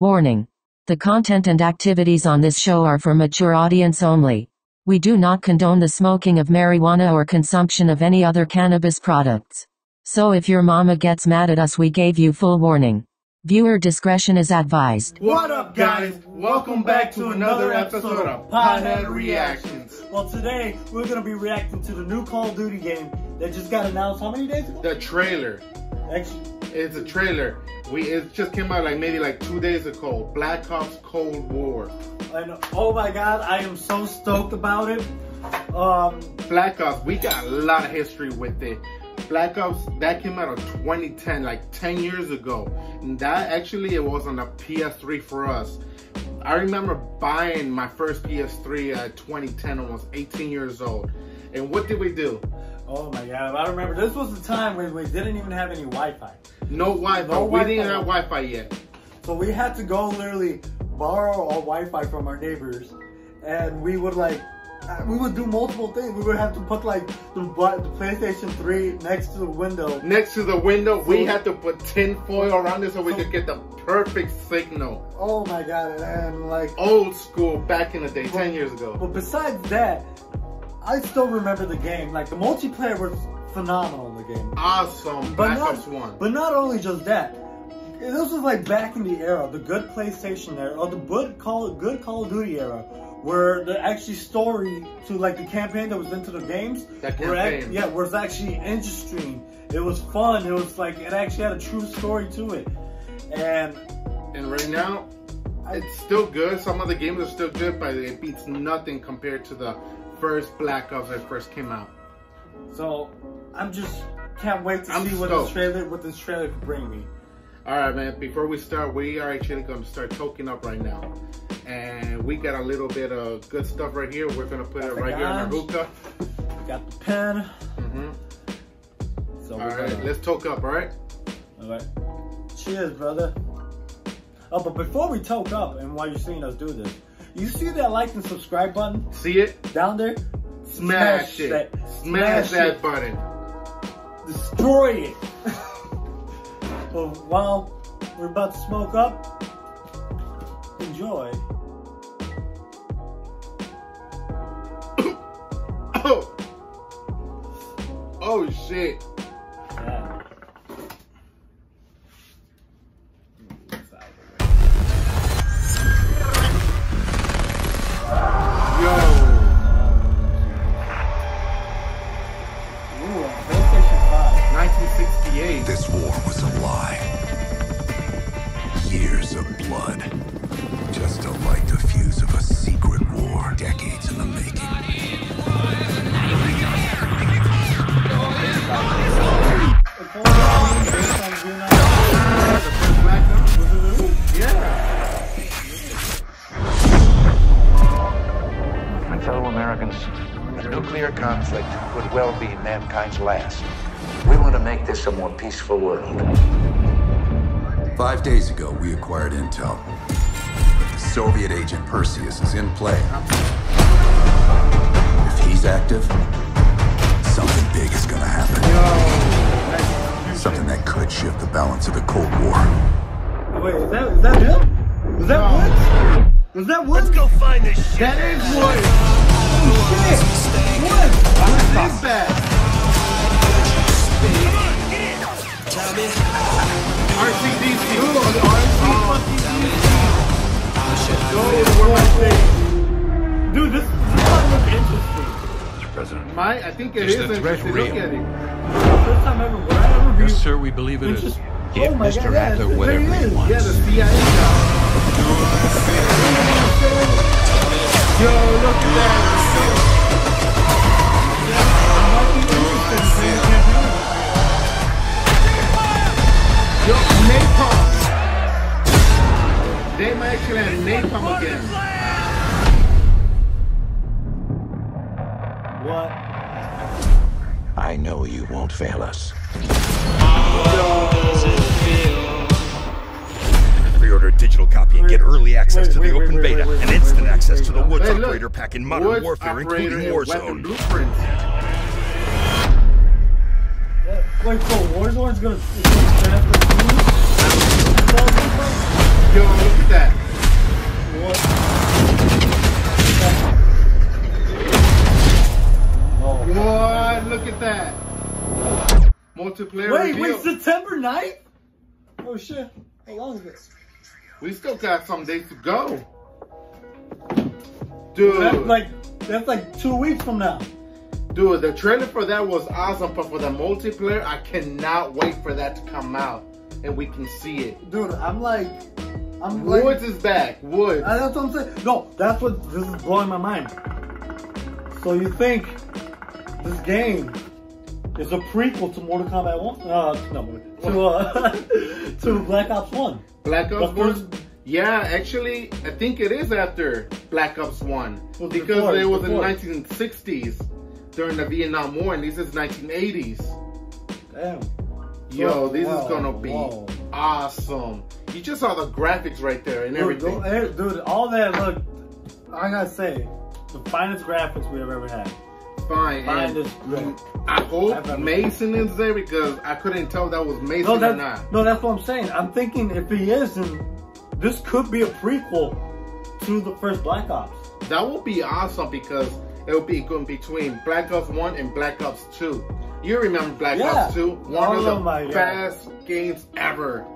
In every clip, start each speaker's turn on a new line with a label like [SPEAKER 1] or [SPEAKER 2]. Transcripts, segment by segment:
[SPEAKER 1] Warning. The content and activities on this show are for mature audience only. We do not condone the smoking of marijuana or consumption of any other cannabis products. So if your mama gets mad at us, we gave you full warning. Viewer discretion is advised.
[SPEAKER 2] What up, guys? Welcome back to another episode of Pothead Reactions.
[SPEAKER 3] Well, today we're going to be reacting to the new Call of Duty game that just got announced how many days ago?
[SPEAKER 2] The trailer.
[SPEAKER 3] Actually,
[SPEAKER 2] It's a trailer. We it just came out like maybe like two days ago. Black Ops Cold War.
[SPEAKER 3] and oh my god, I am so stoked about it. Um,
[SPEAKER 2] Black Ops, we got a lot of history with it. Black Ops that came out in 2010, like 10 years ago. And that actually it was on the PS3 for us. I remember buying my first PS3 at 2010, almost 18 years old. And what did we do?
[SPEAKER 3] Oh my god, I remember this was the time when we didn't even have any Wi-Fi.
[SPEAKER 2] No Wi-Fi.
[SPEAKER 3] No
[SPEAKER 2] we didn't have Wi-Fi yet.
[SPEAKER 3] So we had to go literally borrow our Wi-Fi from our neighbors, and we would like, we would do multiple things. We would have to put like the, the PlayStation 3 next to the window.
[SPEAKER 2] Next to the window, we
[SPEAKER 3] So-
[SPEAKER 2] had to put tin foil around it so we
[SPEAKER 3] So-
[SPEAKER 2] could get the perfect signal.
[SPEAKER 3] Oh my god, and like,
[SPEAKER 2] Old school, back in the day, 10 years ago.
[SPEAKER 3] But besides that, I still remember the game. Like the multiplayer was phenomenal. In the game,
[SPEAKER 2] Awesome.
[SPEAKER 3] but
[SPEAKER 2] Black
[SPEAKER 3] not,
[SPEAKER 2] Ops 1.
[SPEAKER 3] but not only just that. This was like back in the era, the good PlayStation era, or the good Call good Call of Duty era, where the actually story to like the campaign that was into the games,
[SPEAKER 2] That
[SPEAKER 3] were act- yeah, was actually interesting. It was fun. It was like it actually had a true story to it, and
[SPEAKER 2] And right now, it's still good. Some of the games are still good, but it beats nothing compared to the first Black Ops that first came out.
[SPEAKER 3] so I'm just can't wait to
[SPEAKER 2] I'm
[SPEAKER 3] see what
[SPEAKER 2] stoked.
[SPEAKER 3] this trailer what this trailer could bring me.
[SPEAKER 2] All right, man. Before we start, we are actually going to start toking up right now, and we got a little bit of good stuff right here. We're going to put it right here in our hookah.
[SPEAKER 3] Got the pen.
[SPEAKER 2] hmm
[SPEAKER 3] So
[SPEAKER 2] All
[SPEAKER 3] we're gonna-
[SPEAKER 2] let's toke up. All right.
[SPEAKER 3] all right. Cheers, brother. Oh, but before we toke up, and while you're seeing us do this, you see that like and subscribe button
[SPEAKER 2] See it?
[SPEAKER 3] down there?
[SPEAKER 2] Smash, it.
[SPEAKER 3] that-
[SPEAKER 2] Smash, that
[SPEAKER 3] it.
[SPEAKER 2] button.
[SPEAKER 3] Destroy it. well, while we're about to smoke up, enjoy.
[SPEAKER 2] Oh. Oh shit.
[SPEAKER 4] Of blood. Just to light the fuse of a secret war, decades in the making.
[SPEAKER 5] My fellow Americans, the nuclear conflict could well be mankind's last. We want to make this a more peaceful world.
[SPEAKER 4] Five days ago, we acquired intel. The Soviet agent Perseus is in play. If he's active, something big is gonna happen. Something that could shift the balance of the Cold War.
[SPEAKER 3] Wait, is that, is that him? Is that Woods? Is that Woods? Let's go find this shit.
[SPEAKER 2] That is Wood.
[SPEAKER 3] shit. Woods.
[SPEAKER 2] Woods is back. I think it
[SPEAKER 6] Is
[SPEAKER 2] is
[SPEAKER 6] the threat.
[SPEAKER 2] Look
[SPEAKER 6] real?
[SPEAKER 2] at it.
[SPEAKER 3] First time ever, would I ever be
[SPEAKER 6] Yes, sir, we believe it is. Give
[SPEAKER 3] oh
[SPEAKER 6] Mr.
[SPEAKER 3] God,
[SPEAKER 6] Adler
[SPEAKER 3] there
[SPEAKER 6] whatever
[SPEAKER 3] he
[SPEAKER 6] he
[SPEAKER 3] is.
[SPEAKER 6] wants.
[SPEAKER 2] Yeah, the CIA guy. Yo, look at that. Yo, napalm. They might actually have napalm again.
[SPEAKER 5] Won't fail us.
[SPEAKER 7] Pre-order a digital copy and get early access
[SPEAKER 3] wait,
[SPEAKER 7] to the
[SPEAKER 3] wait, wait,
[SPEAKER 7] open
[SPEAKER 3] wait,
[SPEAKER 7] beta
[SPEAKER 3] wait,
[SPEAKER 7] and instant
[SPEAKER 3] wait,
[SPEAKER 7] access to the. Woods
[SPEAKER 2] Hey, look.
[SPEAKER 7] Operator Pack in Modern
[SPEAKER 2] Woods
[SPEAKER 7] Warfare, including Warzone.
[SPEAKER 2] Blueprints.
[SPEAKER 3] Wait, so Warzone's gonna, it's gonna transfer to
[SPEAKER 2] Yo, look at that.
[SPEAKER 3] Oh.
[SPEAKER 2] Multiplayer
[SPEAKER 3] Wait,
[SPEAKER 2] reveal.
[SPEAKER 3] wait, September 9th? Oh shit. How long is this?
[SPEAKER 2] We still got some days to go. Dude,
[SPEAKER 3] That's like that's like two weeks from now.
[SPEAKER 2] dude, the trailer for that was awesome, but for the multiplayer, I cannot wait for that to come out and we can see it.
[SPEAKER 3] Dude, I'm like I'm like
[SPEAKER 2] Woods is back. Woods.
[SPEAKER 3] That's what I'm saying. No, that's what this is blowing my mind. So you think this game is a prequel to Mortal Kombat 1? Uh, no, to, uh, to Black Ops 1.
[SPEAKER 2] Black Ops 1? Yeah, actually, I think it is after Black Ops 1.
[SPEAKER 3] was
[SPEAKER 2] because
[SPEAKER 3] before,
[SPEAKER 2] it was
[SPEAKER 3] before.
[SPEAKER 2] in 1960s during the Vietnam War, and this is 1980s.
[SPEAKER 3] Damn.
[SPEAKER 2] Yo, this
[SPEAKER 3] whoa,
[SPEAKER 2] is gonna be
[SPEAKER 3] whoa.
[SPEAKER 2] awesome. You just saw the graphics right there and
[SPEAKER 3] Dude,
[SPEAKER 2] everything.
[SPEAKER 3] dude, all that, look, I gotta say, the finest graphics we have ever had.
[SPEAKER 2] Fine. And. I hope
[SPEAKER 3] I've
[SPEAKER 2] Mason is there because I couldn't tell that was Mason
[SPEAKER 3] No,
[SPEAKER 2] or
[SPEAKER 3] that's,
[SPEAKER 2] not.
[SPEAKER 3] no, that's what I'm saying. I'm thinking if he is, then this could be a prequel to the first Black Ops.
[SPEAKER 2] That would be awesome because it would be going between Black Ops 1 and Black Ops 2. You remember Black
[SPEAKER 3] Yeah.
[SPEAKER 2] Ops 2? One
[SPEAKER 3] Oh
[SPEAKER 2] of the
[SPEAKER 3] my God.
[SPEAKER 2] best games ever.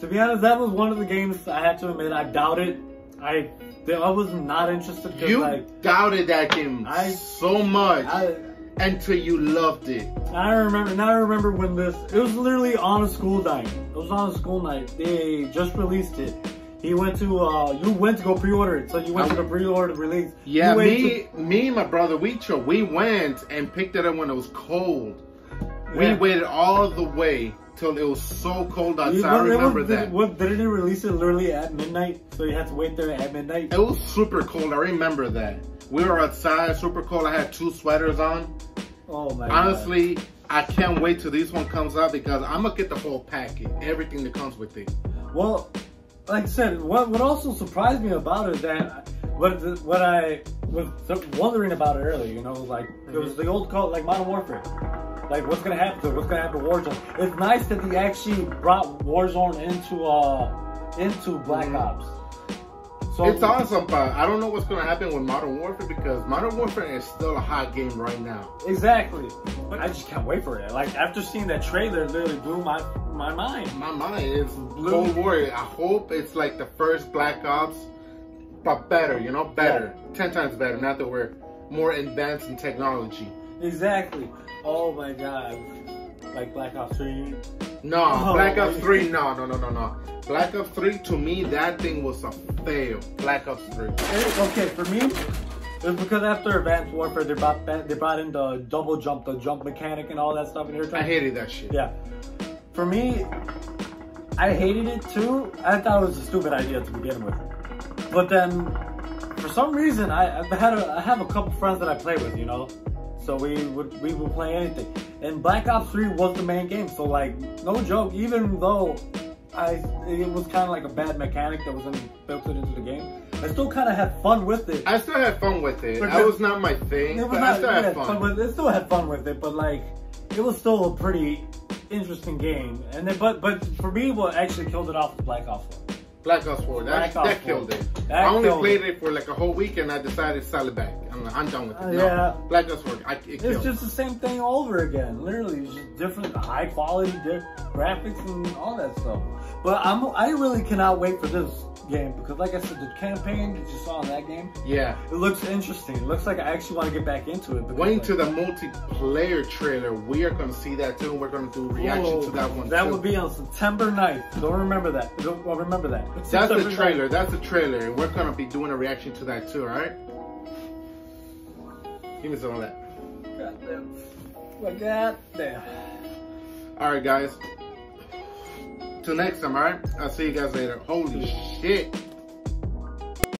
[SPEAKER 3] To be honest, that was one of the games I had to admit I doubted. I I was not interested
[SPEAKER 2] You
[SPEAKER 3] like
[SPEAKER 2] doubted that game
[SPEAKER 3] I-
[SPEAKER 2] so much
[SPEAKER 3] I
[SPEAKER 2] until you loved it.
[SPEAKER 3] I remember now I remember when this it was literally on a school night. It was on a school night. They just released it. He went to uh you went to go pre-order it, so you went to the pre-order release.
[SPEAKER 2] Yeah,
[SPEAKER 3] You went
[SPEAKER 2] me, me and my brother Weecho, we went and picked it up when it was cold. We
[SPEAKER 3] Yeah.
[SPEAKER 2] waited all the way till it was so cold outside. I
[SPEAKER 3] it was-
[SPEAKER 2] remember that.
[SPEAKER 3] What didn't they release it literally at midnight? So you had to wait there at midnight.
[SPEAKER 2] It was super cold. I remember that. We were outside, super cold. I had two sweaters on.
[SPEAKER 3] Oh my god.
[SPEAKER 2] Honestly, I can't wait till this one comes out because I'm gonna get the whole package, everything that comes with it.
[SPEAKER 3] Well, like I said, what what also surprised me about it is that what what I was wondering about it earlier, you know, like it was mm-hmm. the old code, like Modern Warfare. Like what's gonna happen to it? What's gonna happen to Warzone? It's nice that they actually brought Warzone into uh into Black
[SPEAKER 2] Mhm.
[SPEAKER 3] Ops. So
[SPEAKER 2] It's awesome, but I don't know what's gonna happen with Modern Warfare because Modern Warfare is still a hot game right now.
[SPEAKER 3] Exactly. But I just can't wait for it. Like after seeing that trailer, it literally blew my my mind.
[SPEAKER 2] My mind is Cold War. I hope it's like the first Black Ops, but better, you know, better, ten times better. Not that we're more advanced in technology.
[SPEAKER 3] Exactly. Oh my god. Like Black Ops 3.
[SPEAKER 2] No,
[SPEAKER 3] Oh,
[SPEAKER 2] Black Ops 3, no, no, no, no, no. Black Ops 3, to me, that thing was a fail. Black Ops 3.
[SPEAKER 3] Eh, Okay, for me, it's because after Advanced Warfare, they brought they brought in the double jump, the jump mechanic, and all that stuff. And they were
[SPEAKER 2] I hated that shit.
[SPEAKER 3] Yeah. For me, I hated it too. I thought it was a stupid idea to begin with. But then, for some reason, I, I had a, I have a couple friends that I play with, you know. So we would we would play anything. And Black Ops 3 was the main game. So like, no joke. Even though I it was kind of like a bad mechanic that was in, built into the game, I still kind of had fun with it.
[SPEAKER 2] I still had fun with it.
[SPEAKER 3] But
[SPEAKER 2] That was not my thing,
[SPEAKER 3] It was
[SPEAKER 2] but
[SPEAKER 3] not,
[SPEAKER 2] I still had
[SPEAKER 3] yeah,
[SPEAKER 2] fun.
[SPEAKER 3] with it. Still had fun with it, but like, it was still a pretty interesting game. And then, but but for me, what actually killed it off was Black Ops 4.
[SPEAKER 2] Black Ops 4, that,
[SPEAKER 3] Black Ops
[SPEAKER 2] that
[SPEAKER 3] 4.
[SPEAKER 2] killed it.
[SPEAKER 3] That
[SPEAKER 2] I only played it. for like a whole week and I decided to sell it back. I'm, like, I'm done with it.
[SPEAKER 3] Uh,
[SPEAKER 2] no,
[SPEAKER 3] yeah.
[SPEAKER 2] Black Ops 4, I, it
[SPEAKER 3] It's just the same thing over again. Literally, it's just different, high quality graphics and all that stuff. But I'm I really cannot wait for this game because, like I said, the campaign that you saw in that game,
[SPEAKER 2] yeah.
[SPEAKER 3] it looks interesting. It looks like I actually want to get back into it. because,
[SPEAKER 2] Wait
[SPEAKER 3] like,
[SPEAKER 2] to the multiplayer trailer. We are going to see that too. We're going to do reaction to that one
[SPEAKER 3] That
[SPEAKER 2] too.
[SPEAKER 3] would be on September 9th. Don't remember that. Don't well, remember that. It's
[SPEAKER 2] That's the
[SPEAKER 3] September 9th.
[SPEAKER 2] trailer. That's the trailer. And we're going to be doing a reaction to that too, alright? Give me some of that.
[SPEAKER 3] Goddamn. Like that. Damn.
[SPEAKER 2] Alright, guys. Till next time, alright? I'll see you guys later. Holy shit.